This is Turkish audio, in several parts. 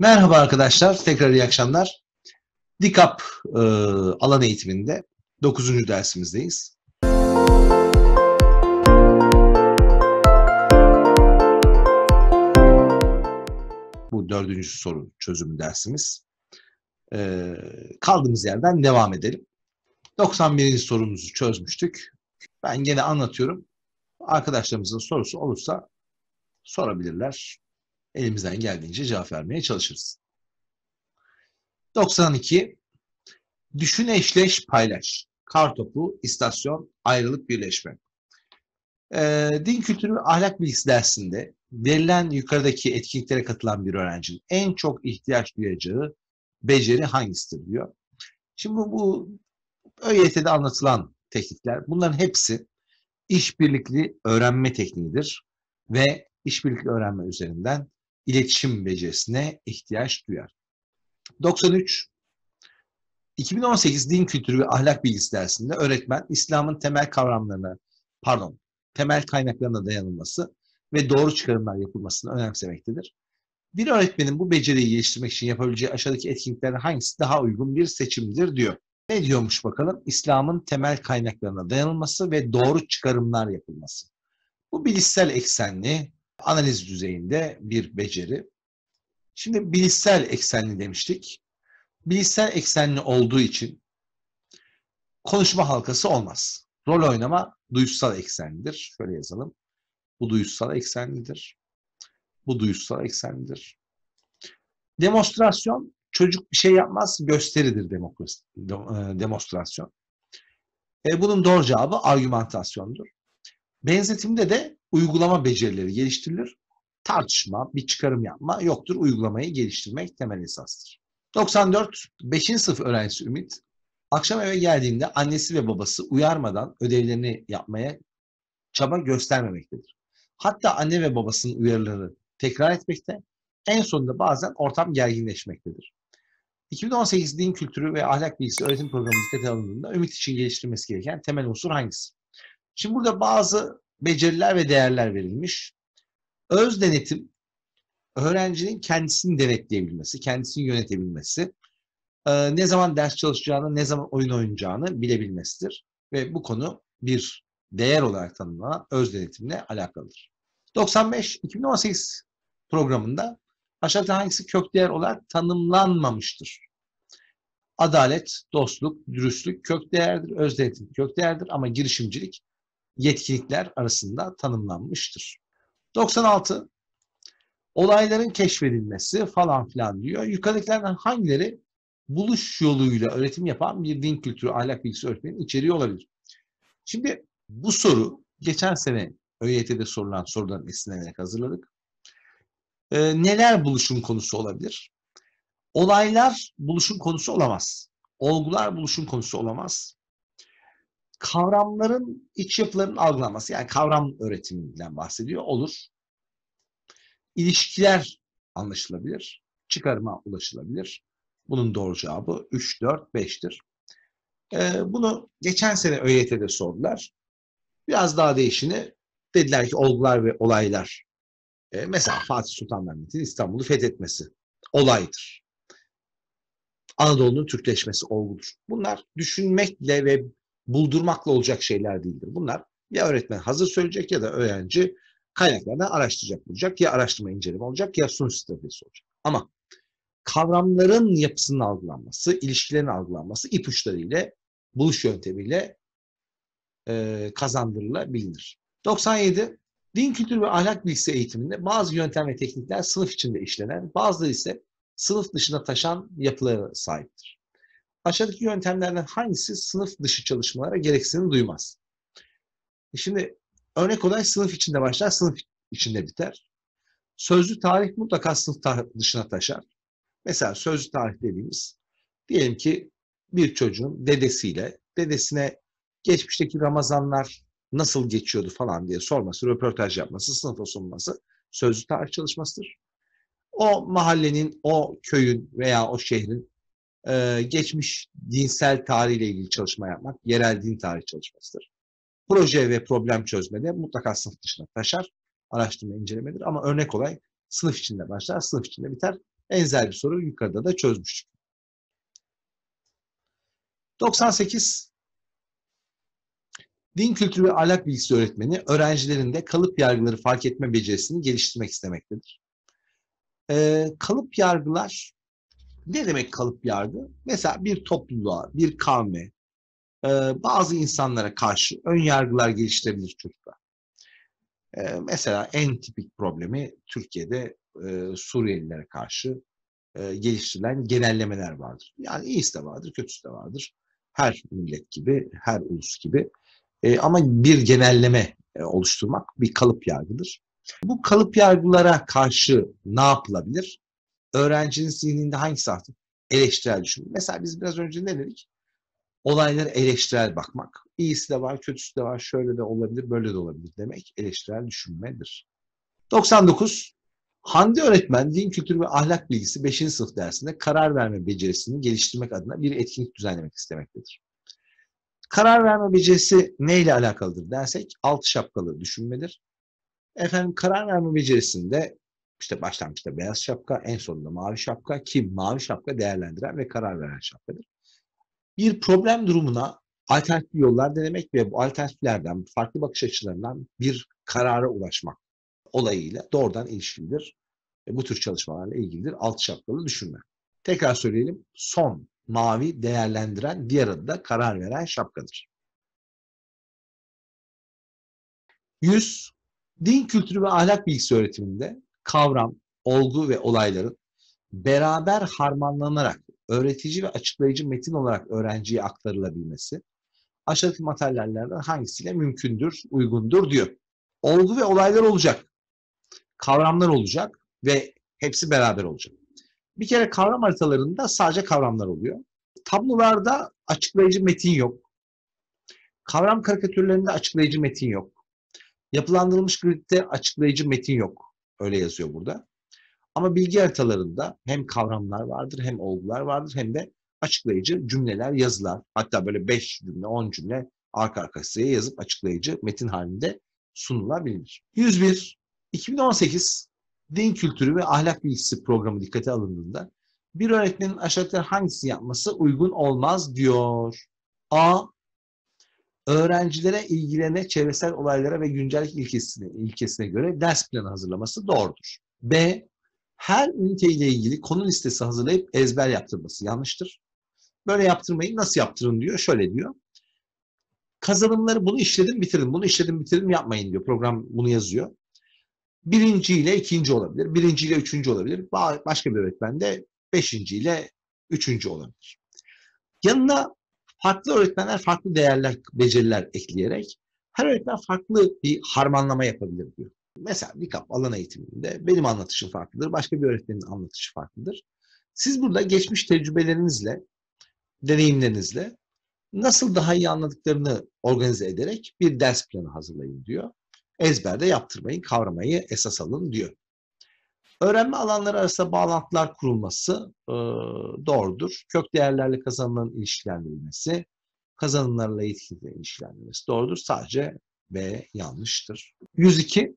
Merhaba arkadaşlar, tekrar iyi akşamlar. DİKAP e, alan eğitiminde 9. dersimizdeyiz. Bu dördüncü soru çözümü dersimiz. E, kaldığımız yerden devam edelim. 91. sorumuzu çözmüştük. Ben gene anlatıyorum. Arkadaşlarımızın sorusu olursa sorabilirler. Elimizden geldiğince cevap vermeye çalışırız. 92. Düşün eşleş paylaş. Kartopu, istasyon, ayrılık birleşme. Ee, din kültürü ahlak bilgisi dersinde verilen yukarıdaki etkinliklere katılan bir öğrencinin en çok ihtiyaç duyacağı beceri hangisidir diyor. Şimdi bu, bu ÖYT'de anlatılan teknikler bunların hepsi işbirlikli öğrenme tekniğidir ve işbirlikli öğrenme üzerinden iletişim becerisine ihtiyaç duyar. 93 2018 Din Kültürü ve Ahlak Bilgisi dersinde öğretmen İslam'ın temel kavramlarına, pardon, temel kaynaklarına dayanılması ve doğru çıkarımlar yapılmasını önemsemektedir. Bir öğretmenin bu beceriyi geliştirmek için yapabileceği aşağıdaki etkinliklerden hangisi daha uygun bir seçimdir diyor. Ne diyormuş bakalım? İslam'ın temel kaynaklarına dayanılması ve doğru çıkarımlar yapılması. Bu bilişsel eksenli, analiz düzeyinde bir beceri. Şimdi bilişsel eksenli demiştik. Bilişsel eksenli olduğu için konuşma halkası olmaz. Rol oynama duyusal eksenlidir. Şöyle yazalım. Bu duyusal eksenlidir. Bu duyusal eksenlidir. Demonstrasyon çocuk bir şey yapmaz gösteridir demokrasi, demonstrasyon. E, bunun doğru cevabı argümantasyondur. Benzetimde de uygulama becerileri geliştirilir. Tartışma, bir çıkarım yapma yoktur. Uygulamayı geliştirmek temel esastır. 94. 5. sınıf öğrencisi Ümit, akşam eve geldiğinde annesi ve babası uyarmadan ödevlerini yapmaya çaba göstermemektedir. Hatta anne ve babasının uyarılarını tekrar etmekte, en sonunda bazen ortam gerginleşmektedir. 2018 Din Kültürü ve Ahlak Bilgisi Öğretim Programı dikkate alındığında Ümit için geliştirilmesi gereken temel unsur hangisi? Şimdi burada bazı beceriler ve değerler verilmiş. Öz denetim, öğrencinin kendisini denetleyebilmesi, kendisini yönetebilmesi, ne zaman ders çalışacağını, ne zaman oyun oynayacağını bilebilmesidir. Ve bu konu bir değer olarak tanımlanan öz denetimle alakalıdır. 95-2018 programında aşağıda hangisi kök değer olarak tanımlanmamıştır? Adalet, dostluk, dürüstlük kök değerdir, öz denetim kök değerdir ama girişimcilik yetkinlikler arasında tanımlanmıştır. 96. Olayların keşfedilmesi falan filan diyor. Yukarıdakilerden hangileri buluş yoluyla öğretim yapan bir din kültürü ahlak bilgisi öğretmenin içeriği olabilir? Şimdi bu soru geçen sene ÖYT'de sorulan soruların esinlenerek hazırladık. Ee, neler buluşun konusu olabilir? Olaylar buluşun konusu olamaz. Olgular buluşun konusu olamaz kavramların iç yapılarının algılanması yani kavram öğretiminden bahsediyor olur. İlişkiler anlaşılabilir, çıkarıma ulaşılabilir. Bunun doğru cevabı 3, 4, 5'tir. Ee, bunu geçen sene ÖYT'de sordular. Biraz daha değişini dediler ki olgular ve olaylar. Ee, mesela Fatih Sultan Mehmet'in İstanbul'u fethetmesi olaydır. Anadolu'nun Türkleşmesi olgudur. Bunlar düşünmekle ve buldurmakla olacak şeyler değildir. Bunlar ya öğretmen hazır söyleyecek ya da öğrenci kaynaklardan araştıracak bulacak. Ya araştırma inceleme olacak ya sunum stratejisi olacak. Ama kavramların yapısının algılanması, ilişkilerin algılanması ipuçlarıyla, buluş yöntemiyle e, kazandırılabilir. 97. Din kültürü ve ahlak bilgisi eğitiminde bazı yöntem ve teknikler sınıf içinde işlenen, bazıları ise sınıf dışına taşan yapılara sahiptir. Aşağıdaki yöntemlerden hangisi sınıf dışı çalışmalara gereksinim duymaz? E şimdi örnek olay sınıf içinde başlar, sınıf içinde biter. Sözlü tarih mutlaka sınıf dışına taşar. Mesela sözlü tarih dediğimiz, diyelim ki bir çocuğun dedesiyle, dedesine geçmişteki Ramazanlar nasıl geçiyordu falan diye sorması, röportaj yapması, sınıfa sunması sözlü tarih çalışmasıdır. O mahallenin, o köyün veya o şehrin e, geçmiş dinsel tarihle ilgili çalışma yapmak, yerel din tarihi çalışmasıdır. Proje ve problem çözmede mutlaka sınıf dışına taşar, araştırma incelemedir ama örnek olay sınıf içinde başlar, sınıf içinde biter. Benzer bir soru yukarıda da çözmüştük. 98 Din kültürü ve ahlak bilgisi öğretmeni öğrencilerinde kalıp yargıları fark etme becerisini geliştirmek istemektedir. Ee, kalıp yargılar ne demek kalıp yargı? Mesela bir topluluğa, bir kavme, e, bazı insanlara karşı ön yargılar geliştirebilir çocuklar. E, mesela en tipik problemi Türkiye'de e, Suriyelilere karşı geliştirilen genellemeler vardır. Yani iyisi de vardır, kötüsü de vardır. Her millet gibi, her ulus gibi. Ama bir genelleme oluşturmak bir kalıp yargıdır. Bu kalıp yargılara karşı ne yapılabilir? Öğrencinin zihninde hangisi artık? Eleştirel düşünme. Mesela biz biraz önce ne dedik? Olaylara eleştirel bakmak. İyisi de var, kötüsü de var, şöyle de olabilir, böyle de olabilir demek eleştirel düşünmedir. 99. Hande öğretmen din kültürü ve ahlak bilgisi 5. sınıf dersinde karar verme becerisini geliştirmek adına bir etkinlik düzenlemek istemektedir. Karar verme becerisi neyle alakalıdır dersek altı şapkalı düşünmedir. Efendim karar verme becerisinde işte başlangıçta beyaz şapka, en sonunda mavi şapka ki mavi şapka değerlendiren ve karar veren şapkadır. Bir problem durumuna alternatif yollar denemek ve bu alternatiflerden, farklı bakış açılarından bir karara ulaşmak olayıyla doğrudan ilişkilidir. E, bu tür çalışmalarla ilgilidir. Alt şapkalı düşünme. Tekrar söyleyelim. Son mavi değerlendiren diğer adı da karar veren şapkadır. 100. Din kültürü ve ahlak bilgisi öğretiminde kavram, olgu ve olayların beraber harmanlanarak öğretici ve açıklayıcı metin olarak öğrenciye aktarılabilmesi aşağıdaki materyallerden hangisiyle mümkündür, uygundur diyor. Olgu ve olaylar olacak. Kavramlar olacak ve hepsi beraber olacak. Bir kere kavram haritalarında sadece kavramlar oluyor. Tablolarda açıklayıcı metin yok. Kavram karikatürlerinde açıklayıcı metin yok. Yapılandırılmış gridde açıklayıcı metin yok. Öyle yazıyor burada. Ama bilgi haritalarında hem kavramlar vardır, hem olgular vardır, hem de açıklayıcı cümleler, yazılar. Hatta böyle 5 cümle, 10 cümle arka arkasıya yazıp açıklayıcı metin halinde sunulabilir. 101. 2018 Din Kültürü ve Ahlak Bilgisi programı dikkate alındığında bir öğretmenin aşağıdakiler hangisini yapması uygun olmaz diyor. A. Öğrencilere ilgilene çevresel olaylara ve güncellik ilkesine, ilkesine göre ders planı hazırlaması doğrudur. B. Her ünite ile ilgili konu listesi hazırlayıp ezber yaptırması yanlıştır. Böyle yaptırmayın. Nasıl yaptırın diyor. Şöyle diyor. Kazanımları bunu işledim bitirdim. Bunu işledim bitirdim yapmayın diyor. Program bunu yazıyor. Birinci ile ikinci olabilir. Birinci ile üçüncü olabilir. Başka bir öğretmen de beşinci ile üçüncü olabilir. Yanına farklı öğretmenler farklı değerler, beceriler ekleyerek her öğretmen farklı bir harmanlama yapabilir diyor. Mesela Likap alan eğitiminde benim anlatışım farklıdır, başka bir öğretmenin anlatışı farklıdır. Siz burada geçmiş tecrübelerinizle, deneyimlerinizle nasıl daha iyi anladıklarını organize ederek bir ders planı hazırlayın diyor. Ezberde yaptırmayın, kavramayı esas alın diyor. Öğrenme alanları arasında bağlantılar kurulması e, doğrudur. Kök değerlerle kazanımların ilişkilendirilmesi, kazanımlarla yetkilerin ilişkilendirilmesi doğrudur. Sadece B yanlıştır. 102.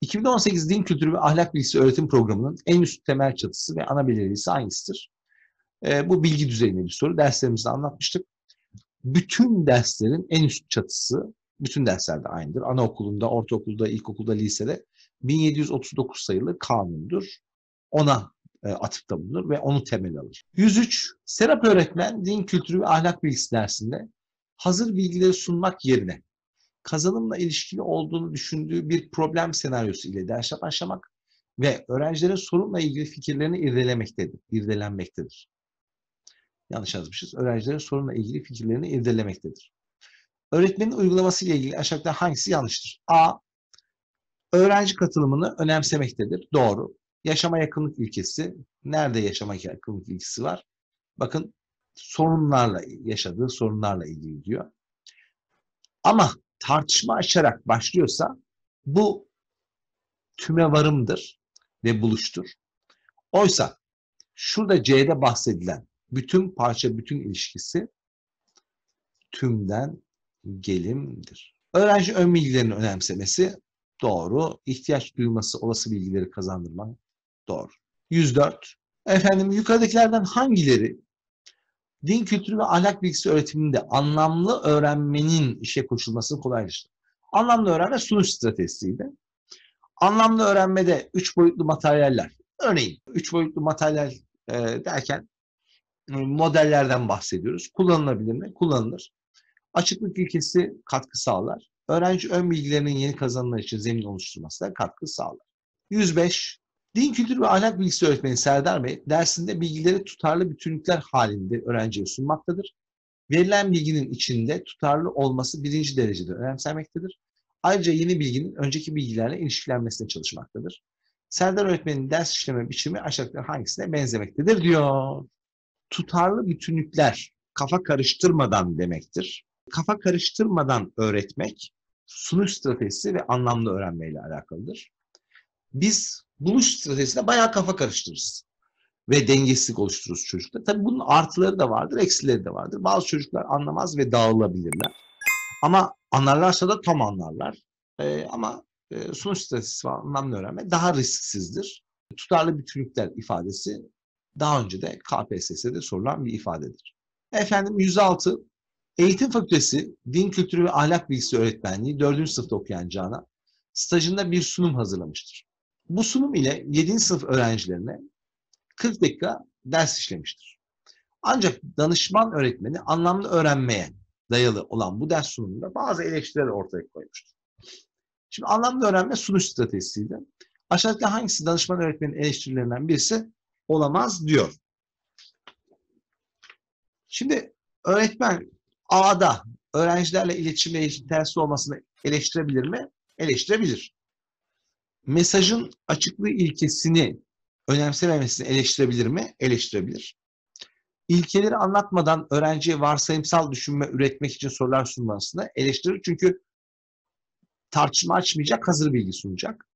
2018 Din Kültürü ve Ahlak Bilgisi Öğretim Programı'nın en üst temel çatısı ve ana belirlisi hangisidir? E, bu bilgi düzeyinde bir soru. Derslerimizde anlatmıştık. Bütün derslerin en üst çatısı, bütün derslerde aynıdır. Anaokulunda, ortaokulda, ilkokulda, lisede 1739 sayılı kanundur. Ona e, atıfta bulunur ve onu temel alır. 103. Serap öğretmen din kültürü ve ahlak bilgisi dersinde hazır bilgileri sunmak yerine kazanımla ilişkili olduğunu düşündüğü bir problem senaryosu ile derse başlamak ve öğrencilerin sorunla ilgili fikirlerini irdelemektedir, irdelenmektedir. Yanlış yazmışız. Öğrencilerin sorunla ilgili fikirlerini irdelemektedir. Öğretmenin uygulaması ile ilgili aşağıda hangisi yanlıştır? A. Öğrenci katılımını önemsemektedir. Doğru. Yaşama yakınlık ilkesi. Nerede yaşama yakınlık ilkesi var? Bakın sorunlarla, yaşadığı sorunlarla ilgili diyor. Ama tartışma açarak başlıyorsa bu tüme varımdır ve buluştur. Oysa şurada C'de bahsedilen bütün parça bütün ilişkisi tümden gelimdir. Öğrenci ön bilgilerini önemsemesi doğru. İhtiyaç duyması olası bilgileri kazandırmak doğru. 104. Efendim yukarıdakilerden hangileri din kültürü ve ahlak bilgisi öğretiminde anlamlı öğrenmenin işe koşulmasını kolaylaştırır? Anlamlı öğrenme sunuş stratejisiydi. Anlamlı öğrenmede üç boyutlu materyaller, örneğin üç boyutlu materyal e, derken e, modellerden bahsediyoruz. Kullanılabilir mi? Kullanılır. Açıklık ilkesi katkı sağlar. Öğrenci ön bilgilerinin yeni kazanımlar için zemin oluşturmasına katkı sağlar. 105. Din kültürü ve ahlak bilgisi öğretmeni Serdar Bey dersinde bilgileri tutarlı bütünlükler halinde öğrenciye sunmaktadır. Verilen bilginin içinde tutarlı olması birinci derecede önemsenmektedir. Ayrıca yeni bilginin önceki bilgilerle ilişkilenmesine çalışmaktadır. Serdar öğretmenin ders işleme biçimi aşağıdakiler hangisine benzemektedir diyor. Tutarlı bütünlükler kafa karıştırmadan demektir. Kafa karıştırmadan öğretmek sunuş stratejisi ve anlamlı öğrenmeyle alakalıdır. Biz buluş stratejisinde bayağı kafa karıştırırız ve dengesizlik oluştururuz çocukta. Tabii bunun artıları da vardır, eksileri de vardır. Bazı çocuklar anlamaz ve dağılabilirler. Ama anlarlarsa da tam anlarlar. Ee, ama e, sunuş stratejisi ve anlamlı öğrenme daha risksizdir. Tutarlı bütünlükler ifadesi daha önce de KPSS'de sorulan bir ifadedir. Efendim 106 Eğitim Fakültesi Din Kültürü ve Ahlak Bilgisi Öğretmenliği 4. sınıfta okuyan Can'a stajında bir sunum hazırlamıştır. Bu sunum ile 7. sınıf öğrencilerine 40 dakika ders işlemiştir. Ancak danışman öğretmeni anlamlı öğrenmeye dayalı olan bu ders sunumunda bazı eleştiriler ortaya koymuştur. Şimdi anlamlı öğrenme sunuş stratejisiydi. Aşağıdaki hangisi danışman öğretmenin eleştirilerinden birisi olamaz diyor. Şimdi öğretmen A'da öğrencilerle iletişim ve ilişki tersi olmasını eleştirebilir mi? Eleştirebilir. Mesajın açıklığı ilkesini önemsememesini eleştirebilir mi? Eleştirebilir. İlkeleri anlatmadan öğrenciye varsayımsal düşünme üretmek için sorular sunmasını eleştirir. Çünkü tartışma açmayacak, hazır bilgi sunacak.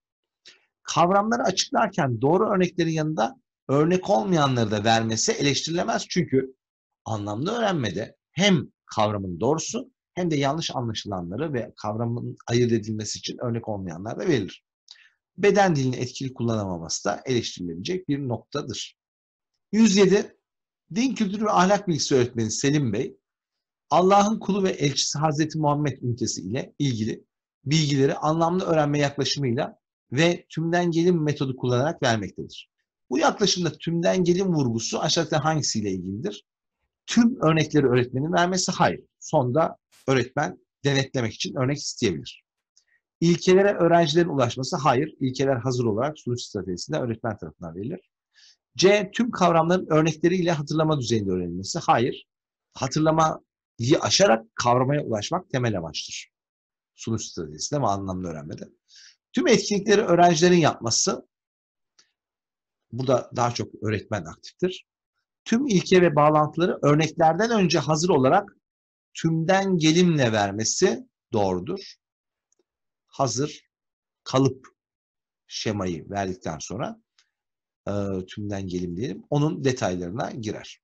Kavramları açıklarken doğru örneklerin yanında örnek olmayanları da vermesi eleştirilemez. Çünkü anlamlı öğrenmede hem kavramın doğrusu hem de yanlış anlaşılanları ve kavramın ayırt edilmesi için örnek olmayanlar da verilir. Beden dilini etkili kullanamaması da eleştirilebilecek bir noktadır. 107. Din kültürü ve ahlak bilgisi öğretmeni Selim Bey, Allah'ın kulu ve elçisi Hazreti Muhammed ünitesi ile ilgili bilgileri anlamlı öğrenme yaklaşımıyla ve tümden gelim metodu kullanarak vermektedir. Bu yaklaşımda tümden gelim vurgusu aşağıda hangisiyle ilgilidir? Tüm örnekleri öğretmenin vermesi hayır. Sonda öğretmen denetlemek için örnek isteyebilir. İlkelere öğrencilerin ulaşması hayır. İlkeler hazır olarak sunuş stratejisinde öğretmen tarafından verilir. C. Tüm kavramların örnekleriyle hatırlama düzeyinde öğrenilmesi hayır. Hatırlamayı aşarak kavramaya ulaşmak temel amaçtır. Sunuş stratejisinde ve anlamlı öğrenmede. Tüm etkinlikleri öğrencilerin yapması burada daha çok öğretmen aktiftir. Tüm ilke ve bağlantıları örneklerden önce hazır olarak tümden gelimle vermesi doğrudur. Hazır kalıp şemayı verdikten sonra e, tümden gelim diyelim. Onun detaylarına girer.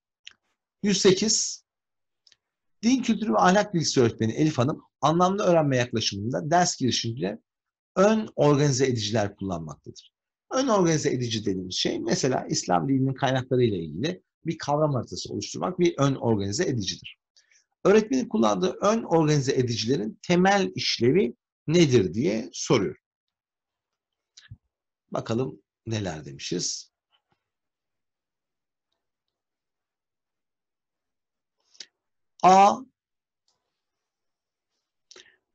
108 Din kültürü ve ahlak bilgisi öğretmeni Elif Hanım anlamlı öğrenme yaklaşımında ders girişiminde ön organize ediciler kullanmaktadır. Ön organize edici dediğimiz şey mesela İslam dininin kaynakları ile ilgili bir kavram haritası oluşturmak bir ön organize edicidir. Öğretmenin kullandığı ön organize edicilerin temel işlevi nedir diye soruyor. Bakalım neler demişiz. A.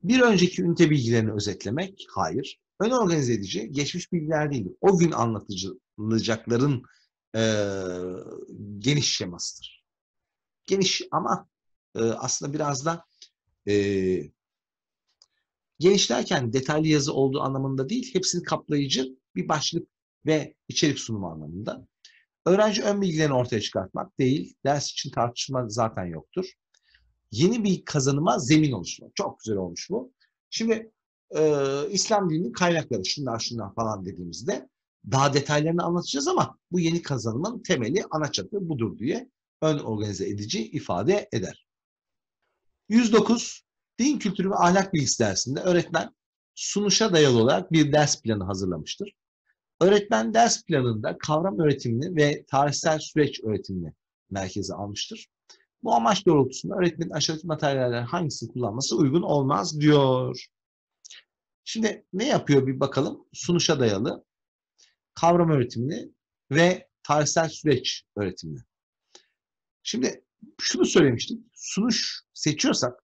Bir önceki ünite bilgilerini özetlemek. Hayır. Ön organize edici geçmiş bilgiler değil. O gün anlatılacakların e, geniş şemasıdır. Geniş ama e, aslında biraz da e, geniş derken detaylı yazı olduğu anlamında değil, hepsini kaplayıcı bir başlık ve içerik sunumu anlamında. Öğrenci ön bilgilerini ortaya çıkartmak değil, ders için tartışma zaten yoktur. Yeni bir kazanıma zemin oluşturmak. Çok güzel olmuş bu. Şimdi e, İslam dininin kaynakları, şunlar şunlar falan dediğimizde daha detaylarını anlatacağız ama bu yeni kazanımın temeli, ana çatı budur diye ön organize edici ifade eder. 109. Din kültürü ve ahlak bilgisi dersinde öğretmen sunuşa dayalı olarak bir ders planı hazırlamıştır. Öğretmen ders planında kavram öğretimini ve tarihsel süreç öğretimini merkeze almıştır. Bu amaç doğrultusunda öğretmenin aşağıdaki materyallerden hangisini kullanması uygun olmaz diyor. Şimdi ne yapıyor bir bakalım. Sunuşa dayalı kavram öğretimini ve tarihsel süreç öğretimini. Şimdi şunu söylemiştik. Sunuş seçiyorsak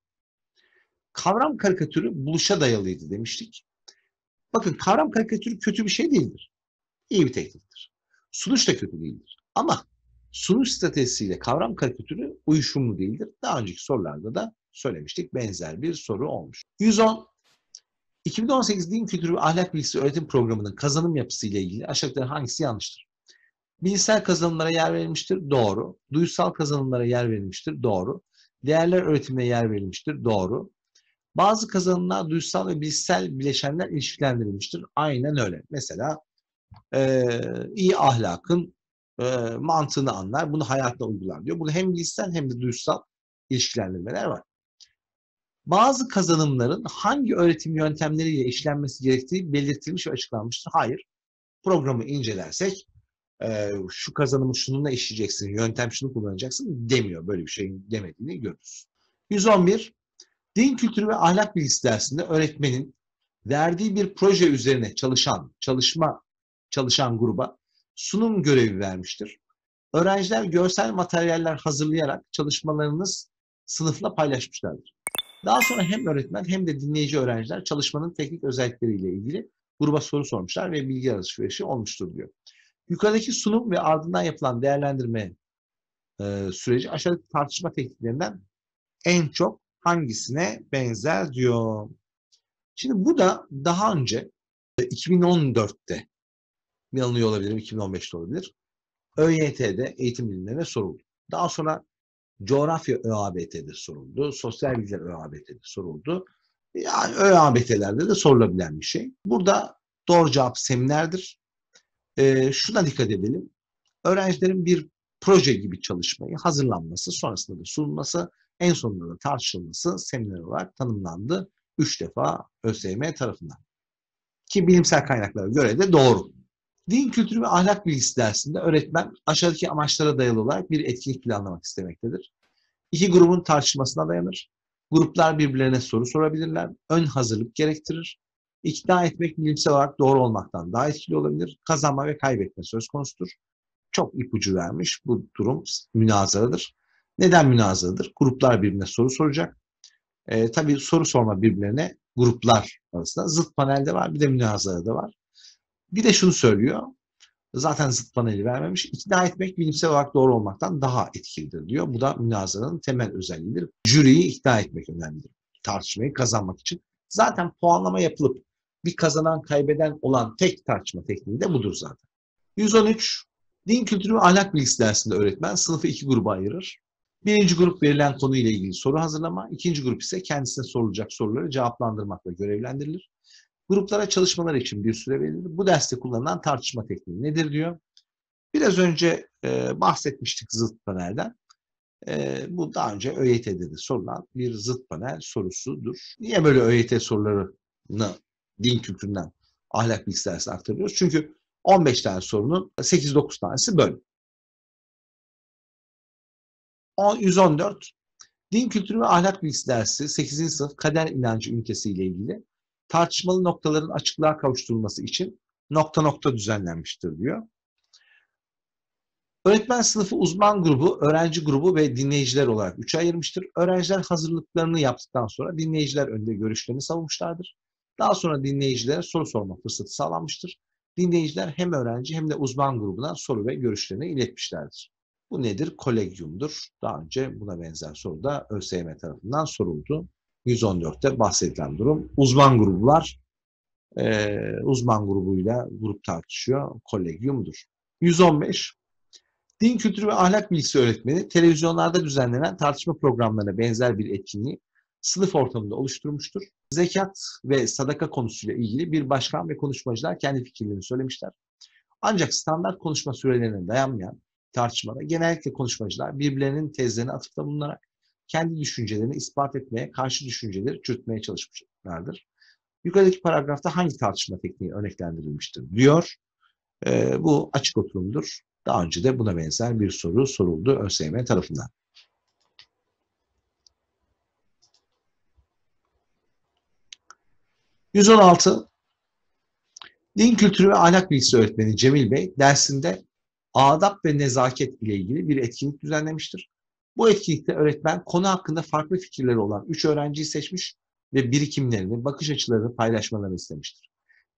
kavram karikatürü buluşa dayalıydı demiştik. Bakın kavram karikatürü kötü bir şey değildir. İyi bir tekniktir. Sunuş da kötü değildir. Ama sunuş stratejisiyle kavram karikatürü uyuşumlu değildir. Daha önceki sorularda da söylemiştik. Benzer bir soru olmuş. 110 2018 Din Kültürü ve Ahlak Bilgisi Öğretim Programı'nın kazanım yapısı ile ilgili aşağıdaki hangisi yanlıştır? Bilgisayar kazanımlara yer verilmiştir. Doğru. Duysal kazanımlara yer verilmiştir. Doğru. Değerler öğretimine yer verilmiştir. Doğru. Bazı kazanımlar duysal ve bilişsel bileşenler ilişkilendirilmiştir. Aynen öyle. Mesela e, iyi ahlakın e, mantığını anlar, bunu hayatına uygular diyor. Burada hem bilişsel hem de duysal ilişkilendirmeler var. Bazı kazanımların hangi öğretim yöntemleriyle işlenmesi gerektiği belirtilmiş ve açıklanmıştır. Hayır. Programı incelersek e, şu kazanımı şununla işleyeceksin, yöntem şunu kullanacaksın demiyor. Böyle bir şeyin demediğini görürüz. 111. Din kültürü ve ahlak bilgisi dersinde öğretmenin verdiği bir proje üzerine çalışan, çalışma çalışan gruba sunum görevi vermiştir. Öğrenciler görsel materyaller hazırlayarak çalışmalarınız sınıfla paylaşmışlardır. Daha sonra hem öğretmen hem de dinleyici öğrenciler çalışmanın teknik özellikleriyle ilgili gruba soru sormuşlar ve bilgi alışverişi olmuştur diyor. Yukarıdaki sunum ve ardından yapılan değerlendirme e, süreci aşağıdaki tartışma tekniklerinden en çok hangisine benzer diyor. Şimdi bu da daha önce 2014'te yanılıyor olabilirim 2015'te olabilir. ÖYT'de eğitim bilimlerine soruldu. Daha sonra coğrafya ÖABT'de soruldu. Sosyal bilgiler ÖABT'de soruldu. Yani ÖABT'lerde de sorulabilen bir şey. Burada doğru cevap seminerdir. Ee, şuna dikkat edelim. Öğrencilerin bir proje gibi çalışmayı hazırlanması, sonrasında da sunulması, en sonunda da tartışılması seminer olarak tanımlandı. Üç defa ÖSYM tarafından. Ki bilimsel kaynaklara göre de doğru. Din kültürü ve ahlak bilgisi dersinde öğretmen aşağıdaki amaçlara dayalı olarak bir etkinlik planlamak istemektedir. İki grubun tartışmasına dayanır. Gruplar birbirlerine soru sorabilirler. Ön hazırlık gerektirir. İkna etmek bilimsel olarak doğru olmaktan daha etkili olabilir. Kazanma ve kaybetme söz konusudur. Çok ipucu vermiş. Bu durum münazaradır. Neden münazaradır? Gruplar birbirine soru soracak. Ee, tabii soru sorma birbirlerine gruplar arasında. Zıt panelde var bir de münazarada var. Bir de şunu söylüyor. Zaten zıt paneli vermemiş. İkna etmek bilimsel olarak doğru olmaktan daha etkilidir diyor. Bu da münazaranın temel özelliğidir. Jüriyi ikna etmek önemlidir. Tartışmayı kazanmak için. Zaten puanlama yapılıp bir kazanan kaybeden olan tek tartışma tekniği de budur zaten. 113. Din kültürü ve ahlak bilgisi dersinde öğretmen sınıfı iki gruba ayırır. Birinci grup verilen konuyla ilgili soru hazırlama, ikinci grup ise kendisine sorulacak soruları cevaplandırmakla görevlendirilir. Gruplara çalışmalar için bir süre verilir. Bu derste kullanılan tartışma tekniği nedir diyor. Biraz önce e, bahsetmiştik zıt panelden. E, bu daha önce ÖYT'de de sorulan bir zıt panel sorusudur. Niye böyle ÖYT sorularını din kültüründen ahlak bilgisi dersi aktarıyoruz? Çünkü 15 tane sorunun 8-9 tanesi böyle. 114 Din kültürü ve ahlak bilgisi dersi 8. sınıf kader inancı ünitesi ile ilgili tartışmalı noktaların açıklığa kavuşturulması için nokta nokta düzenlenmiştir diyor. Öğretmen sınıfı uzman grubu, öğrenci grubu ve dinleyiciler olarak üçe ayırmıştır. Öğrenciler hazırlıklarını yaptıktan sonra dinleyiciler önde görüşlerini savunmuşlardır. Daha sonra dinleyicilere soru sorma fırsatı sağlanmıştır. Dinleyiciler hem öğrenci hem de uzman grubuna soru ve görüşlerini iletmişlerdir. Bu nedir? Kolegyumdur. Daha önce buna benzer soru da ÖSYM tarafından soruldu. 114'te bahsedilen durum. Uzman gruplar e, uzman grubuyla grup tartışıyor. Kolegyumdur. 115 Din kültürü ve ahlak bilgisi öğretmeni televizyonlarda düzenlenen tartışma programlarına benzer bir etkinliği sınıf ortamında oluşturmuştur. Zekat ve sadaka konusuyla ilgili bir başkan ve konuşmacılar kendi fikirlerini söylemişler. Ancak standart konuşma sürelerine dayanmayan tartışmada genellikle konuşmacılar birbirlerinin tezlerine atıfta bulunarak kendi düşüncelerini ispat etmeye, karşı düşünceleri çürütmeye çalışmışlardır. Yukarıdaki paragrafta hangi tartışma tekniği örneklendirilmiştir diyor. E, bu açık oturumdur. Daha önce de buna benzer bir soru soruldu ÖSYM tarafından. ...116... Din kültürü ve ahlak bilgisi öğretmeni Cemil Bey dersinde adap ve nezaket ile ilgili bir etkinlik düzenlemiştir. Bu etkinlikte öğretmen konu hakkında farklı fikirleri olan 3 öğrenciyi seçmiş ve birikimlerini, bakış açılarını paylaşmalarını istemiştir.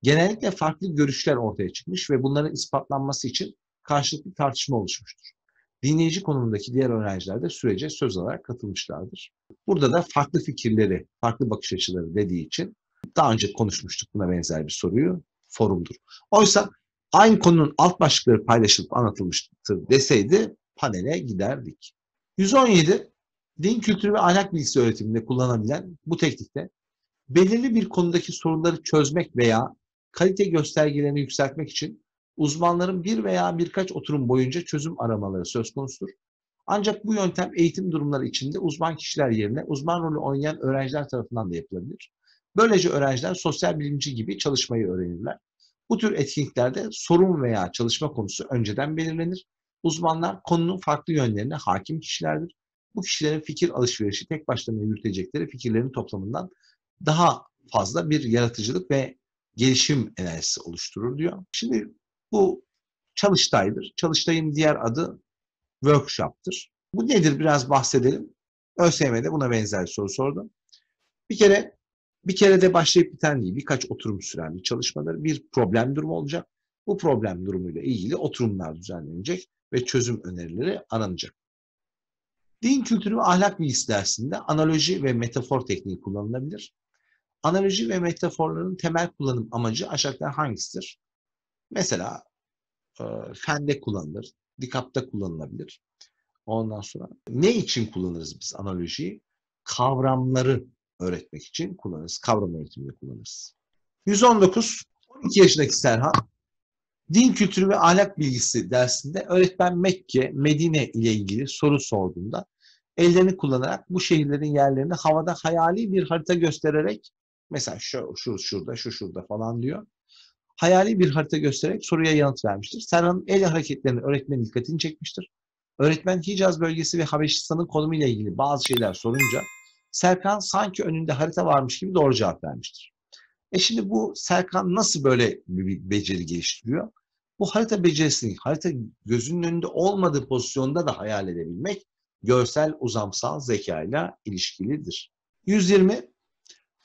Genellikle farklı görüşler ortaya çıkmış ve bunların ispatlanması için karşılıklı tartışma oluşmuştur. Dinleyici konumundaki diğer öğrenciler de sürece söz alarak katılmışlardır. Burada da farklı fikirleri, farklı bakış açıları dediği için daha önce konuşmuştuk buna benzer bir soruyu, forumdur. Oysa aynı konunun alt başlıkları paylaşılıp anlatılmıştır deseydi panele giderdik. 117. Din kültürü ve ahlak bilgisi öğretiminde kullanılabilen bu teknikte belirli bir konudaki sorunları çözmek veya kalite göstergelerini yükseltmek için uzmanların bir veya birkaç oturum boyunca çözüm aramaları söz konusudur. Ancak bu yöntem eğitim durumları içinde uzman kişiler yerine uzman rolü oynayan öğrenciler tarafından da yapılabilir. Böylece öğrenciler sosyal bilimci gibi çalışmayı öğrenirler. Bu tür etkinliklerde sorun veya çalışma konusu önceden belirlenir. Uzmanlar konunun farklı yönlerine hakim kişilerdir. Bu kişilerin fikir alışverişi tek başlarına yürütecekleri fikirlerin toplamından daha fazla bir yaratıcılık ve gelişim enerjisi oluşturur diyor. Şimdi bu çalıştaydır. Çalıştayın diğer adı workshop'tır. Bu nedir biraz bahsedelim. ÖSYM'de buna benzer soru sordum. Bir kere bir kere de başlayıp biten değil, birkaç oturum süren bir çalışmadır. Bir problem durumu olacak. Bu problem durumuyla ilgili oturumlar düzenlenecek ve çözüm önerileri aranacak. Din kültürü ve ahlak bilgisi dersinde analoji ve metafor tekniği kullanılabilir. Analoji ve metaforların temel kullanım amacı aşağıdakilerden hangisidir? Mesela e, fende kullanılır, dikapta kullanılabilir. Ondan sonra ne için kullanırız biz analojiyi? Kavramları öğretmek için kullanırız. Kavram öğretiminde kullanırız. 119. 12 yaşındaki Serhan din kültürü ve ahlak bilgisi dersinde öğretmen Mekke, Medine ile ilgili soru sorduğunda ellerini kullanarak bu şehirlerin yerlerini havada hayali bir harita göstererek mesela şu, şu şurada, şu şurada falan diyor. Hayali bir harita göstererek soruya yanıt vermiştir. Serhan'ın el hareketlerini öğretmenin dikkatini çekmiştir. Öğretmen Hicaz bölgesi ve Habeşistan'ın konumuyla ilgili bazı şeyler sorunca Serkan sanki önünde harita varmış gibi doğru cevap vermiştir. E şimdi bu Serkan nasıl böyle bir beceri geliştiriyor? Bu harita becerisini, harita gözünün önünde olmadığı pozisyonda da hayal edebilmek görsel uzamsal zekayla ilişkilidir. 120.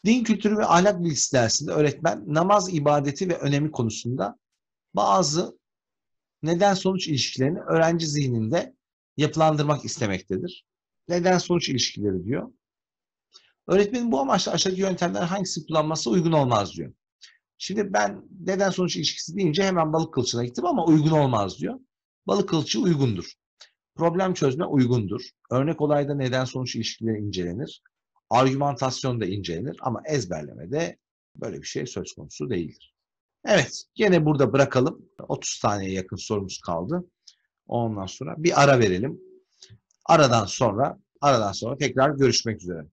Din kültürü ve ahlak bilgisi dersinde öğretmen namaz ibadeti ve önemi konusunda bazı neden sonuç ilişkilerini öğrenci zihninde yapılandırmak istemektedir. Neden sonuç ilişkileri diyor. Öğretmenin bu amaçla aşağıdaki yöntemler hangisi kullanması uygun olmaz diyor. Şimdi ben neden sonuç ilişkisi deyince hemen balık kılçığına gittim ama uygun olmaz diyor. Balık kılçığı uygundur. Problem çözme uygundur. Örnek olayda neden sonuç ilişkileri incelenir. Argümantasyon da incelenir ama ezberlemede böyle bir şey söz konusu değildir. Evet, gene burada bırakalım. 30 taneye yakın sorumuz kaldı. Ondan sonra bir ara verelim. Aradan sonra aradan sonra tekrar görüşmek üzere.